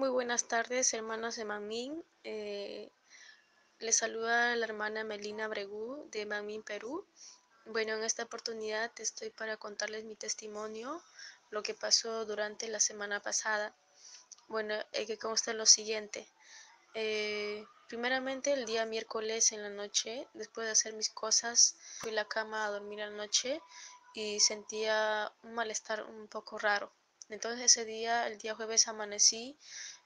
Muy buenas tardes, hermanos de Mamín. Eh, les saluda la hermana Melina Bregú de Mamín, Perú. Bueno, en esta oportunidad estoy para contarles mi testimonio, lo que pasó durante la semana pasada. Bueno, hay que constar lo siguiente. Eh, primeramente, el día miércoles en la noche, después de hacer mis cosas, fui a la cama a dormir la noche y sentía un malestar un poco raro. Entonces ese día, el día jueves, amanecí,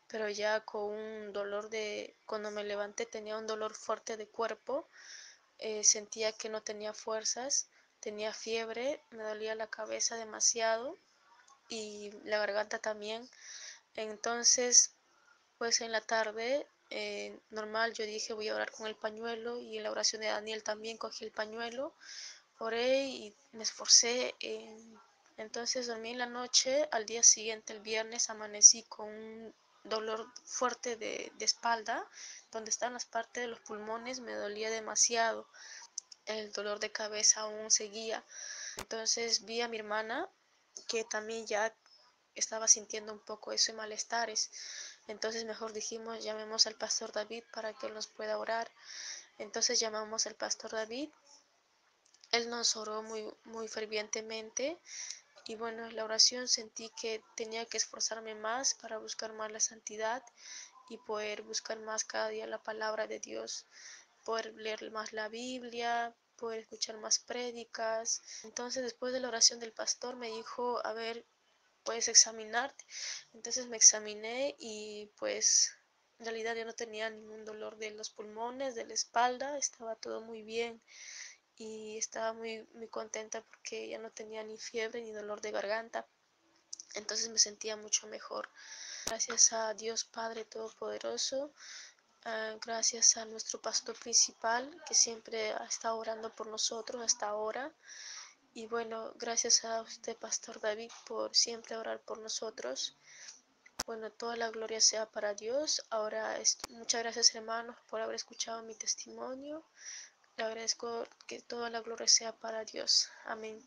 pero ya con un dolor de, cuando me levanté tenía un dolor fuerte de cuerpo, eh, sentía que no tenía fuerzas, tenía fiebre, me dolía la cabeza demasiado y la garganta también. Entonces, pues en la tarde, eh, normal, yo dije voy a orar con el pañuelo y en la oración de Daniel también cogí el pañuelo, oré y me esforcé en entonces dormí en la noche, al día siguiente, el viernes, amanecí con un dolor fuerte de, espalda, donde están las partes de los pulmones, me dolía demasiado. El dolor de cabeza aún seguía. Entonces vi a mi hermana que también ya estaba sintiendo un poco eso de malestares. Entonces mejor dijimos, llamemos al pastor David para que él nos pueda orar. Entonces llamamos al pastor David. Él nos oró muy, muy fervientemente y bueno, en la oración sentí que tenía que esforzarme más para buscar más la santidad y poder buscar más cada día la palabra de Dios, poder leer más la Biblia, poder escuchar más prédicas. Entonces después de la oración del pastor me dijo, a ver, puedes examinarte. Entonces me examiné y pues en realidad yo no tenía ningún dolor de los pulmones, de la espalda, estaba todo muy bien y estaba muy, muy contenta porque ya no tenía ni fiebre ni dolor de garganta. Entonces me sentía mucho mejor. Gracias a Dios Padre Todopoderoso, uh, gracias a nuestro pastor principal que siempre ha estado orando por nosotros hasta ahora. Y bueno, gracias a usted, Pastor David, por siempre orar por nosotros. Bueno, toda la gloria sea para Dios. Ahora, muchas gracias hermanos por haber escuchado mi testimonio. Le agradezco que toda la gloria sea para Dios. Amén.